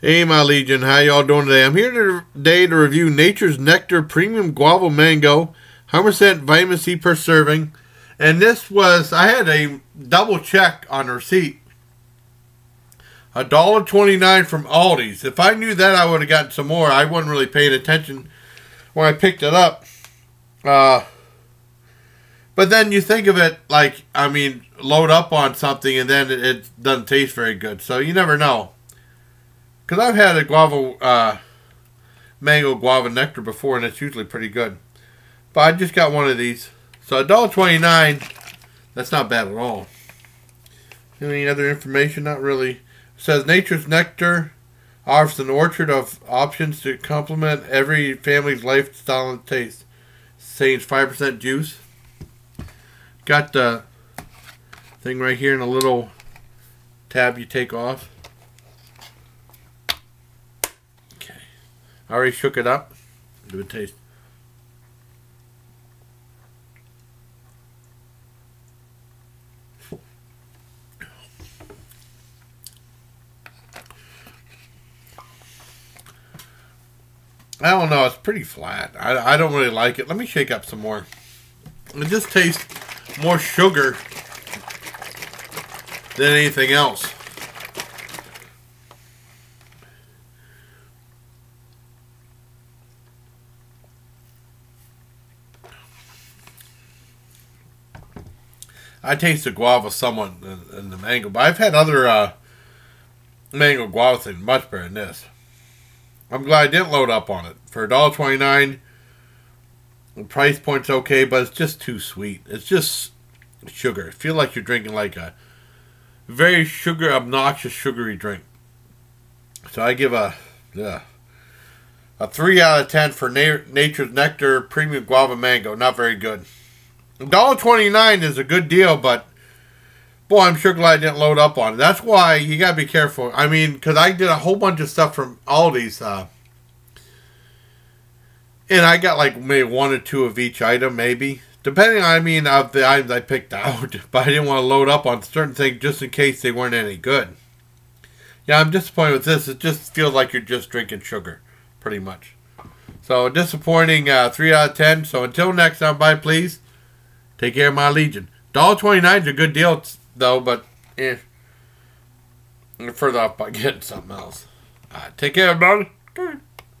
Hey, my Legion, how y'all doing today? I'm here today to review Nature's Nectar Premium Guava Mango, 100% vitamin C per serving. And this was, I had a double check on the receipt. $1.29 from Aldi's. If I knew that, I would have gotten some more. I wasn't really paying attention when I picked it up. Uh, but then you think of it like, I mean, load up on something and then it, it doesn't taste very good. So you never know. Because I've had a guava, uh, mango guava nectar before and it's usually pretty good. But I just got one of these. So $1.29, that's not bad at all. Any other information? Not really. It says Nature's Nectar offers an orchard of options to complement every family's lifestyle and taste. Saying 5% juice. Got the thing right here in a little tab you take off. I already shook it up. Give it a taste. I don't know. It's pretty flat. I, I don't really like it. Let me shake up some more. It just tastes more sugar than anything else. I taste the guava somewhat in, the mango, but I've had other uh, mango guava things much better than this. I'm glad I didn't load up on it. For $1.29, the price point's okay, but it's just too sweet. It's just sugar. I feel like you're drinking like a very sugar, obnoxious, sugary drink. So I give a yeah, a three out of ten for Na Nature's Nectar Premium Guava Mango. Not very good. $1.29 is a good deal, but boy, I'm sure glad I didn't load up on it. That's why you gotta be careful. I mean, because I did a whole bunch of stuff from Aldi's. Uh, and I got like maybe one or two of each item, maybe. Depending, I mean, of the items I picked out. But I didn't want to load up on certain things just in case they weren't any good. Yeah, I'm disappointed with this. It just feels like you're just drinking sugar, pretty much. So, disappointing uh, 3 out of 10. So, until next time, bye, please. Take care of my Legion. $1.29 is a good deal, though, but eh. You're further off by getting something else. take care, everybody.